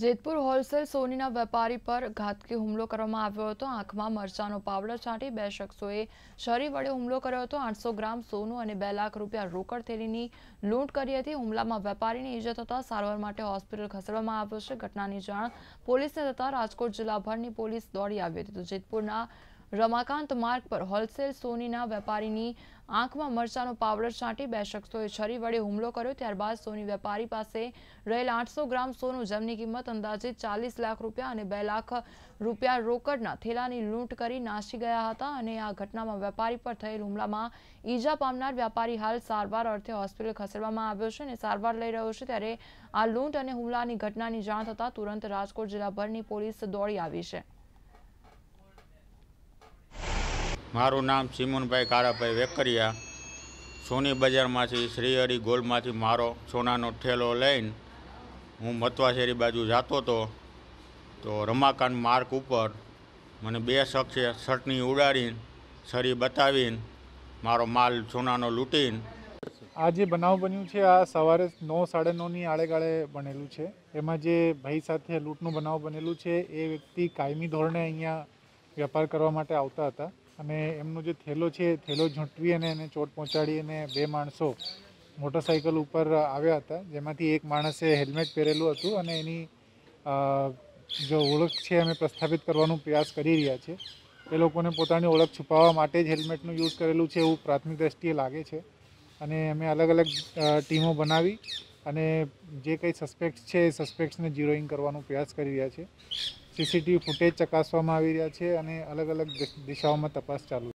Jetpur wholesale સોનીના વેપારી પર ઘાતકી હુમલો કરવામાં આવ્યો હતો. આંખમાં મરચાનો પાવડર છાંટી બે શખ્સોએ છરી વડે હુમલો કર્યો હતો. આઠસો ગ્રામ સોનું અને બે લાખ રૂપિયા રોકડ થેલીની લૂંટ કરી હતી. હુમલામાં વેપારીને ઈજા થતાં સારવાર માટે હોસ્પિટલ ખસેડવામાં આવ્યો છે. ઘટનાની જાણ પોલીસને થતાં રાજકોટ જિલ્લાભરની પોલીસ દોડી આવી હતી. તો જેતપુરના રમાકાંત માર્ગ પર હોલસેલ સોનીના વેપારીની આંખમાં મરચાનો પાવડર છાંટી બે શખ્સોએ છરી વડે હુમલો કર્યો. ત્યારબાદ સોની વેપારી પાસે રહેલ આઠસો ગ્રામ સોનું જેમની કિંમત અંદાજે ચાલીસ લાખ રૂપિયા અને બે લાખ રૂપિયા રોકડના થેલાની લૂંટ કરી નાસી ગયા હતા અને આ ઘટનામાં વેપારી પર થયેલ હુમલામાં ઈજા પામનાર વેપારી હાલ સારવાર અર્થે હોસ્પિટલ ખસેડવામાં આવ્યો છે અને સારવાર લઈ રહ્યો છે. ત્યારે આ લૂંટ અને હુમલાની ઘટનાની જાણ થતાં તુરંત રાજકોટ જિલ્લાભરની પોલીસ દોડી આવી છે. મારું નામ સિમુનભાઈ કારાભાઈ વેકરિયા. સોની બજારમાંથી, શ્રીહરિ ગોલ્ડમાંથી મારો સોનાનો ઠેલો લઈને હું મતવાશેરી બાજુ જતો હતો. તો રમાકાંત માર્ગ ઉપર મને બે શખ્સે શર્ટની ઉડાડીને છરી બતાવીને, મારો માલ સોનાનો લૂંટીને. આ જે બનાવ બન્યું છે, આ સવારે નવ સાડા નવની આળેગાળે બનેલું છે. એમાં જે ભાઈ સાથે લૂંટનું બનાવ બનેલું છે, એ વ્યક્તિ કાયમી ધોરણે અહીંયા વેપાર કરવા માટે આવતા હતા. અને એમનો જે થેલો છે, થેલો ઝૂંટવી અને એને ચોટ પહોંચાડી અને બે માણસો મોટરસાઇકલ ઉપર આવ્યા હતા, જેમાંથી એક માણસે હેલ્મેટ પહેરેલું હતું અને એની જો ઓળખ છે અમે પ્રસ્થાપિત કરવાનો પ્રયાસ કરી રહ્યા છે. એ લોકોને પોતાની ઓળખ છુપાવવા માટે જ હેલ્મેટનું યુઝ કરેલું છે એવું પ્રાથમિક દ્રષ્ટિએ લાગે છે. અને અમે અલગ અલગ ટીમો બનાવી અને જે કંઈ સસ્પેક્ટ છે એ સસ્પેક્ટ્સને ઝીરોઈંગ કરવાનો પ્રયાસ કરી રહ્યા છે. સીસીટીવી ફૂટેજ ચકાસવામાં આવી રહ્યા છે અને અલગ અલગ દિશાઓમાં તપાસ ચાલુ